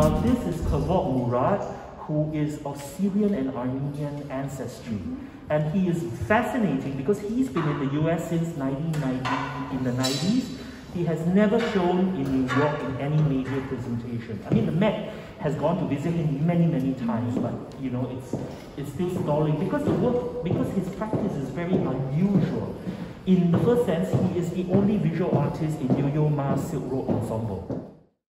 Uh, this is Kevork Mourad, who is of Syrian and Armenian ancestry. Mm-hmm. And he is fascinating because he's been in the US since 1990, in the 90s. He has never shown in New York in any major presentation. I mean, the Met has gone to visit him many, many times, but you know, it's it's still stalling because the work, because his practice is very unusual. In the first sense, he is the only visual artist in Yo-Yo Ma Silk Road Ensemble.